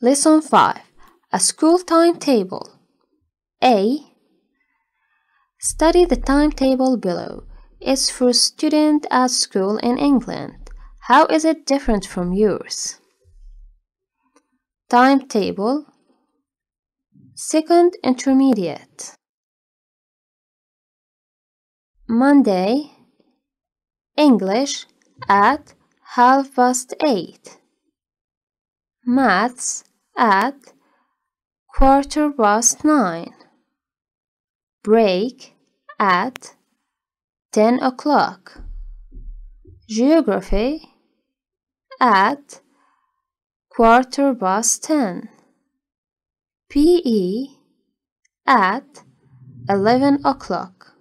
Lesson 5 A School Timetable A. Study the timetable below. It's for student at school in England. How is it different from yours? Timetable Second Intermediate Monday English at half past eight. Maths at quarter past nine. Break at ten o'clock. Geography at quarter past ten. PE at eleven o'clock.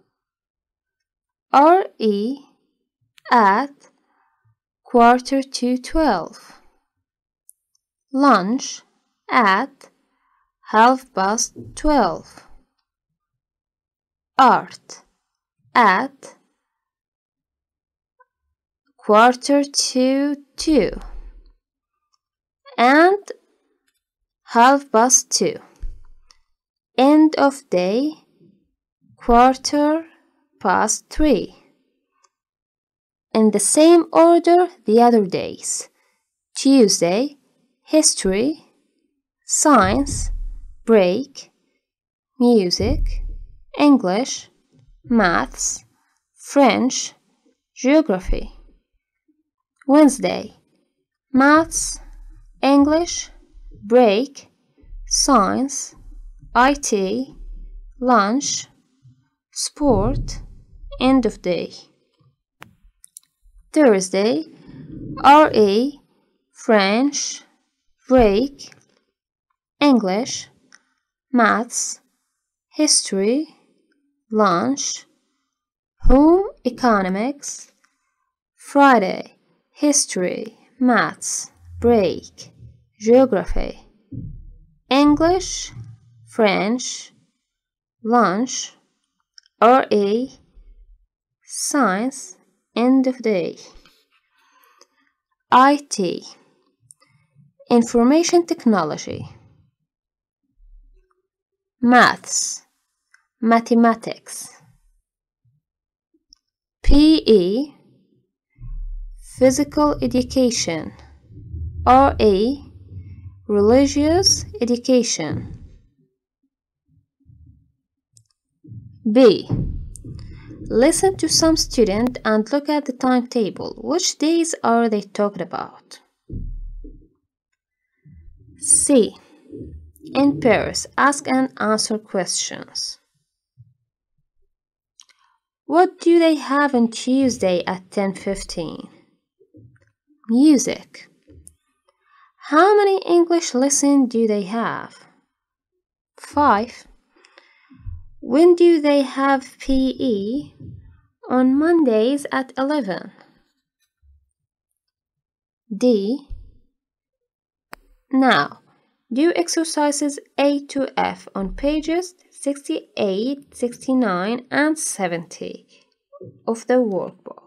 RE at quarter to twelve. Lunch at half past twelve. Art at quarter to two and half past two. End of day quarter past three. In the same order the other days. Tuesday, history, science, break, music, English, maths, French, geography. Wednesday, maths, English, break, science, IT, lunch, sport, end of day. Thursday, RE, French, break, English, maths, history, lunch, home economics, Friday, history, maths, break, geography, English, French, lunch, RE, science, end of day. IT, information technology, maths, mathematics, PE, physical education, RE, religious education. B. Listen to some student and look at the timetable. Which days are they talking about? C. In pairs, ask and answer questions. What do they have on Tuesday at 10:15? Music. How many English lessons do they have? 5. When do they have PE? On Mondays at 11. D. Now, do exercises A to F on pages 68, 69, and 70 of the workbook.